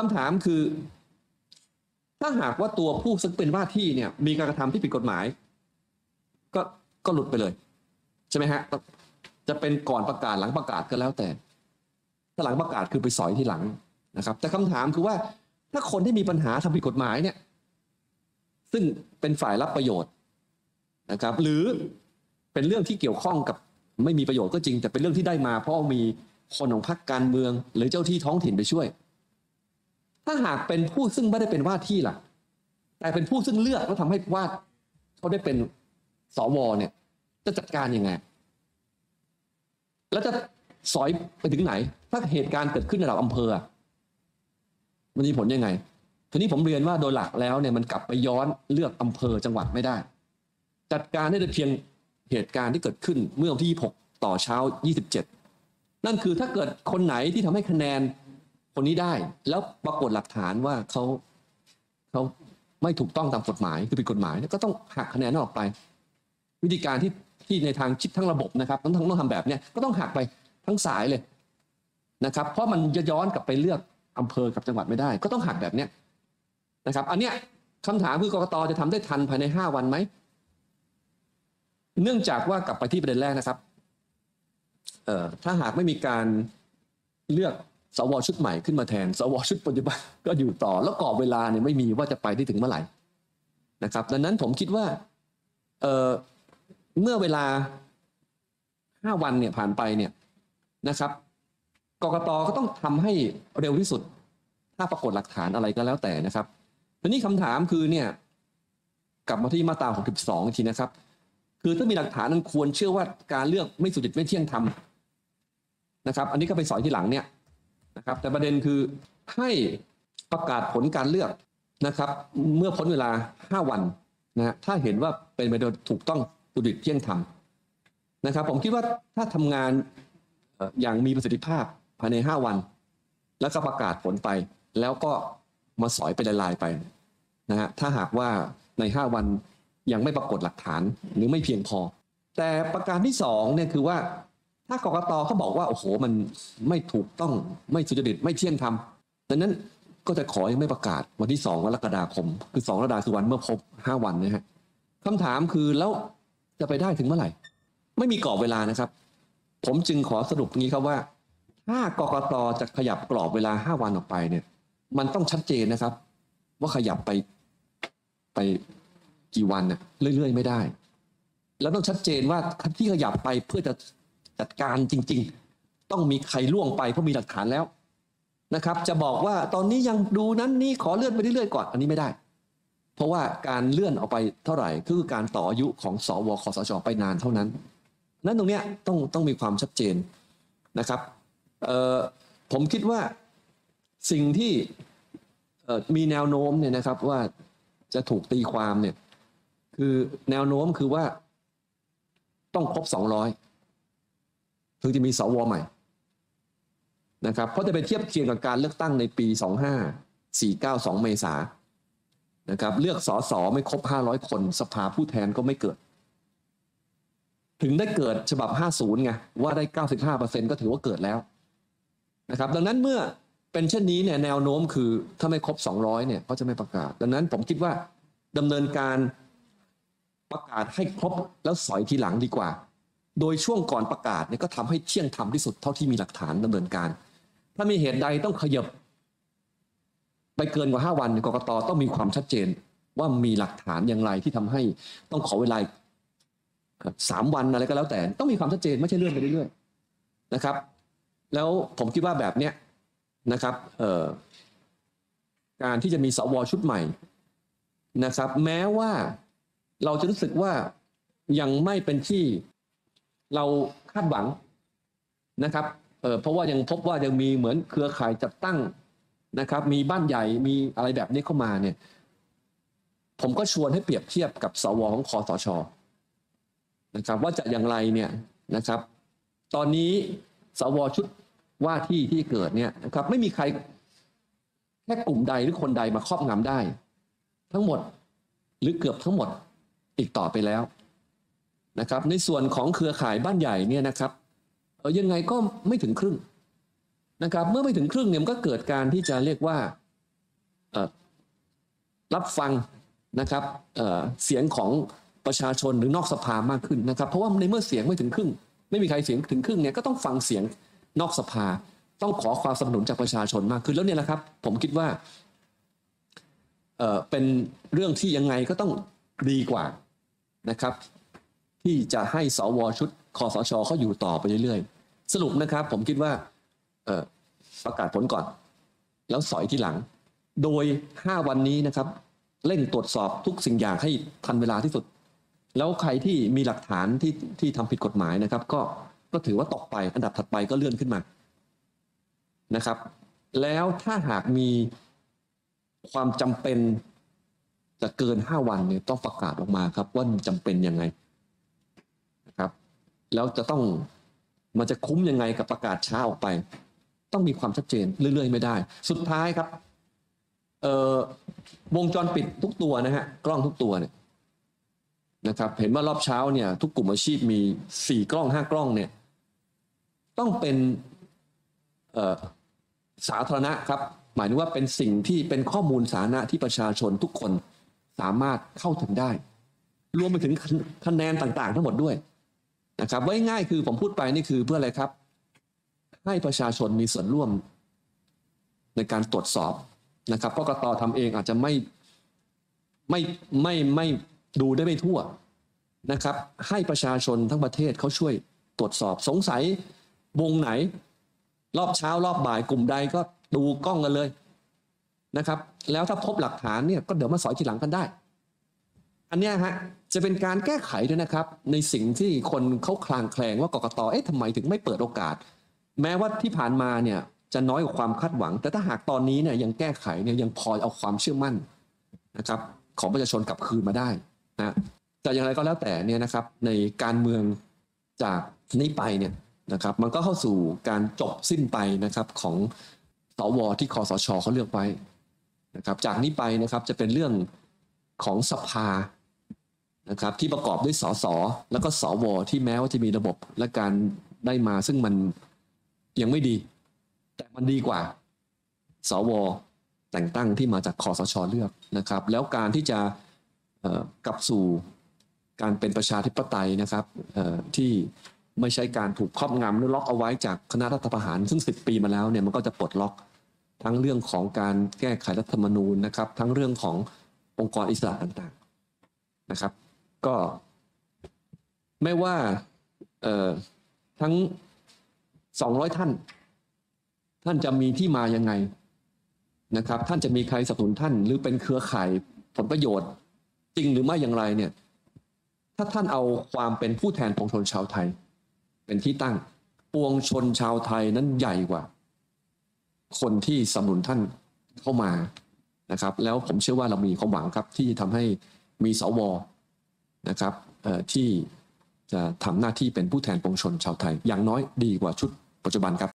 คำถามคือ ถ้าหากว่าตัวผู้ซึ่งเป็นว่าที่เนี่ย มีการกระทำที่ผิดกฎหมาย ก็ก็หลุดไปเลย ใช่ไหมฮะ จะเป็นก่อนประกาศหลังประกาศก็แล้วแต่ ถ้าหลังประกาศคือไปสอยที่หลังนะครับ แต่คำถามคือว่า ถ้าคนที่มีปัญหาทำผิดกฎหมายเนี่ย ซึ่งเป็นฝ่ายรับประโยชน์นะครับ หรือเป็นเรื่องที่เกี่ยวข้องกับไม่มีประโยชน์ก็จริง แต่เป็นเรื่องที่ได้มา เพราะมีคนของพรรคการเมือง หรือเจ้าที่ท้องถิ่นไปช่วย ถ้าหากเป็นผู้ซึ่งไม่ได้เป็นว่าที่ล่ะ แต่เป็นผู้ซึ่งเลือกแล้วทำให้ว่าเขาได้เป็นสวเนี่ย จะจัดการยังไง แล้วจะสอยไปถึงไหน ถ้าเหตุการณ์เกิดขึ้นในระดับอำเภอ มันมีผลยังไง ทีนี้ผมเรียนว่าโดยหลักแล้วเนี่ยมันกลับไปย้อนเลือกอำเภอจังหวัดไม่ได้ จัดการได้แต่เพียงเหตุการณ์ที่เกิดขึ้นเมื่อวันที่26ต่อเช้า 27 นั่นคือถ้าเกิดคนไหนที่ทำให้คะแนน คนนี้ได้ แล้วปรากฏหลักฐานว่าเขาเขาไม่ถูกต้องตามกฎหมายคือผิดกฎหมายก็ต้องหักคะแนนนั้นออกไป วิธีการที่ที่ในทางคิดทั้งระบบนะครับต้องต้องต้องทำแบบเนี้ยก็ต้องหักไปทั้งสายเลยนะครับ เพราะมันจะย้อนกลับไปเลือกอำเภอกับจังหวัดไม่ได้ ก็ต้องหักแบบเนี้ยนะครับ อันเนี้ยคำถามคือกกตจะทำได้ทันภายในห้าวันไหม เนื่องจากว่ากลับไปที่ประเด็นแรกนะครับเอ่อถ้าหากไม่มีการเลือก สวชุดใหม่ขึ้นมาแทน สวชุดปัจจุบันก็อยู่ต่อ แล้วกรอบเวลาเนี่ยไม่มีว่าจะไปได้ถึงเมื่อไหร่นะครับ ดังนั้นผมคิดว่าเออเมื่อเวลาห้าวันเนี่ยผ่านไปเนี่ยนะครับกรกตก็ต้องทำให้เร็วที่สุด ถ้าปรากฏหลักฐานอะไรก็แล้วแต่นะครับทีนี้คำถามคือเนี่ยกลับมาที่มาตรา62อีกทีนะครับ คือถ้ามีหลักฐานนั้นควรเชื่อว่าการเลือกไม่สุจริตไม่เที่ยงธรรมนะครับ อันนี้ก็ไปสอยที่หลังเนี่ย นะครับ แต่ประเด็นคือให้ประกาศผลการเลือกนะครับ เมื่อพ้นเวลา 5 วันนะฮะถ้าเห็นว่าเป็นไปโดยถูกต้องสุจริตเที่ยงธรรมนะครับ ผมคิดว่าถ้าทำงานอย่างมีประสิทธิภาพภายใน 5 วัน แล้วก็ประกาศผลไป แล้วก็มาสอยไปลายไปนะฮะถ้าหากว่าใน 5 วันยังไม่ปรากฏหลักฐานหรือไม่เพียงพอ แต่ประการที่สองเนี่ยคือว่า ถ้ากรกตเขาบอกว่าโอ้โหมันไม่ถูกต้องไม่สุจริตไม่เที่ยงธรรมดังนั้นก็จะขอยังไม่ประกาศวันที่สองกรกฎาคม คือสองกรกฎาคมคือวันเมื่อครบห้าวันนะฮะคำถามคือแล้วจะไปได้ถึงเมื่อไหร่ ไม่มีกรอบเวลานะครับ ผมจึงขอสรุปงนี้ครับว่า ถ้ากรกตจะขยับกรอบเวลาห้าวันออกไปเนี่ย มันต้องชัดเจนนะครับ ว่าขยับไปไปกี่วันน่ะเรื่อย ๆ ไม่ได้ แล้วต้องชัดเจนว่าที่ขยับไปเพื่อจะ จัดการจริง ๆ ต้องมีใครล่วงไปเพราะมีหลักฐานแล้วนะครับ จะบอกว่าตอนนี้ยังดูนั้นนี่ขอเลื่อนไปเรื่อยๆก่อนอันนี้ไม่ได้ เพราะว่าการเลื่อนออกไปเท่าไหร่คือการต่ออายุของสวคสชไปนานเท่านั้น นั้นตรงเนี้ยต้องต้องมีความชัดเจนนะครับผมคิดว่าสิ่งที่มีแนวโน้มเนี่ยนะครับว่าจะถูกตีความเนี่ยคือแนวโน้มคือว่าต้องครบสองร้อย ถึงจะมีสวใหม่นะครับเพราะจะไปเทียบเคียงกับการเลือกตั้งในปีสองห้าสี่เมษานะครับเลือกสอสอไม่ครบห้าร้อยคน สภาผู้แทนก็ไม่เกิด ถึงได้เกิดฉบับ 50 ไง ว่าได้ 95%ก็ถือว่าเกิดแล้วนะครับดังนั้นเมื่อเป็นเช่นนี้เนี่ยแนวโน้มคือถ้าไม่ครบ 200 เนี่ยเขาจะไม่ประกาศ ดังนั้นผมคิดว่าดำเนินการประกาศให้ครบแล้วสอยทีหลังดีกว่า โดยช่วงก่อนประกาศเนี่ยก็ทำให้เที่ยงธรรมที่สุดเท่าที่มีหลักฐานดำเนินการ ถ้ามีเหตุใดต้องขยับไปเกินกว่า 5 วันเนี่ยกตต้องมีความชัดเจนว่ามีหลักฐานอย่างไรที่ทำให้ต้องขอเวลาสามวันอะไรก็แล้วแต่ ต้องมีความชัดเจนไม่ใช่เลื่อนไปเรื่อยๆนะครับ แล้วผมคิดว่าแบบเนี้ยนะครับเออการที่จะมีสวชุดใหม่นะครับ แม้ว่าเราจะรู้สึกว่ายังไม่เป็นที่ เราคาดหวังนะครับเออเพราะว่ายังพบว่ายังมีเหมือนเครือข่ายจัดตั้งนะครับ มีบ้านใหญ่มีอะไรแบบนี้เข้ามาเนี่ย ผมก็ชวนให้เปรียบเทียบกับสวของคอสชนะครับ ว่าจะอย่างไรเนี่ยนะครับ ตอนนี้สวชุดว่าที่ที่เกิดเนี่ยนะครับ ไม่มีใครแค่กลุ่มใดหรือคนใดมาครอบงำได้ ทั้งหมดหรือเกือบทั้งหมดอีกต่อไปแล้ว นะครับในส่วนของเครือข่ายบ้านใหญ่เนี่ยนะครับเออยังไงก็ไม่ถึงครึ่งนะครับเมื่อไม่ถึงครึ่งเนี่ยมันก็เกิดการที่จะเรียกว่ารับฟังนะครับเเสียงของประชาชนหรือนอกสภามากขึ้นนะครับ เพราะว่าในเมื่อเสียงไม่ถึงครึ่ง ไม่มีใครเสียงถึงครึ่งเนี่ยก็ต้องฟังเสียงนอกสภา ต้องขอความสนับสนุนจากประชาชนมากขึ้นแล้วเนี่ยแหละครับ ผมคิดว่าเเป็นเรื่องที่ยังไงก็ต้องดีกว่านะครับ ที่จะให้สวชุดคอสชเขาอยู่ต่อไปเรื่อยๆ สรุปนะครับ ผมคิดว่าเออประกาศผลก่อน แล้วสอยที่หลัง โดย 5 วันนี้นะครับ เร่งตรวจสอบทุกสิ่งอย่างให้ทันเวลาที่สุด แล้วใครที่มีหลักฐานที่ที่ทำผิดกฎหมายนะครับ ก็ก็ถือว่าตกไปอันดับถัดไปก็เลื่อนขึ้นมานะครับ แล้วถ้าหากมีความจำเป็นจะเกิน 5 วันเนี่ยต้องประกาศออกมาครับว่าจำเป็นยังไง แล้วจะต้องมันจะคุ้มยังไงกับประกาศช้าออกไป ต้องมีความชัดเจนเรื่อยๆ ไม่ได้ สุดท้ายครับเอ่อวงจรปิดทุกตัวนะฮะกล้องทุกตัวเนี่ยนะครับเห็นว่ารอบเช้าเนี่ย ทุกกลุ่มอาชีพมีสี่กล้องห้ากล้องเนี่ย ต้องเป็นสาธารณะครับ หมายถึงว่าเป็นสิ่งที่เป็นข้อมูลสาธารณะที่ประชาชนทุกคนสามารถเข้าถึงได้ รวมไปถึงคะแนนต่างๆ ทั้งหมดด้วย นะครับไว้ง่ายคือผมพูดไปนี่คือเพื่ออะไรครับ ให้ประชาชนมีส่วนร่วมในการตรวจสอบนะครับกกตทำเองอาจจะไม่ไม่ไม่ไม่ดูได้ไม่ทั่วนะครับ ให้ประชาชนทั้งประเทศเขาช่วยตรวจสอบสงสัยวงไหน รอบเช้ารอบบ่ายกลุ่มใดก็ดูกล้องกันเลยนะครับ แล้วถ้าพบหลักฐานเนี่ยก็เดี๋ยวมาสอยทีหลังกันได้ อันเนี้ยฮะจะเป็นการแก้ไขด้วยนะครับ ในสิ่งที่คนเขาคลางแคลงว่ากกตเอ๊ะทำไมถึงไม่เปิดโอกาส แม้ว่าที่ผ่านมาเนี่ยจะน้อยกว่าความคาดหวัง แต่ถ้าหากตอนนี้เนี่ยยังแก้ไขเนี่ยยังพอเอาความเชื่อมั่นนะครับของประชาชนกลับคืนมาได้นะแต่อย่างไรก็แล้วแต่เนี่ยนะครับในการเมืองจากนี้ไปเนี่ยนะครับมันก็เข้าสู่การจบสิ้นไปนะครับของสวที่คอสชเขาเลือกไว้นะครับจากนี้ไปนะครับจะเป็นเรื่องของสภา นะครับที่ประกอบด้วยสสแล้วก็สวที่แม้ว่าจะมีระบบและการได้มาซึ่งมันยังไม่ดี แต่มันดีกว่า สวแต่งตั้งที่มาจากคอสชเลือกนะครับ แล้วการที่จะกลับสู่การเป็นประชาธิปไตยนะครับที่ไม่ใช่การถูกครอบงำหรือล็อกเอาไว้จากคณะรัฐประหาร ซึ่ง 10 ปีมาแล้วเนี่ยมันก็จะปลดล็อกทั้งเรื่องของการแก้ไขรัฐธรรมนูญนะครับ ทั้งเรื่องขององค์กรอิสระต่างๆนะครับ ก็ไม่ว่าเอ่อทั้ง200ท่าน ท่านจะมีที่มายังไงนะครับ ท่านจะมีใครสนับสนุนท่าน หรือเป็นเครือข่ายผลประโยชน์ จริงหรือไม่อย่างไรเนี่ย ถ้าท่านเอาความเป็นผู้แทนปวงชนชาวไทย เป็นที่ตั้งปวงชนชาวไทยนั้นใหญ่กว่า คนที่สนับสนุนท่านเข้ามานะครับ แล้วผมเชื่อว่าเรามีความหวังครับที่จะทำให้มีสว นะครับที่จะทำหน้าที่เป็นผู้แทนปวงชนชาวไทย อย่างน้อยดีกว่าชุดปัจจุบันครับ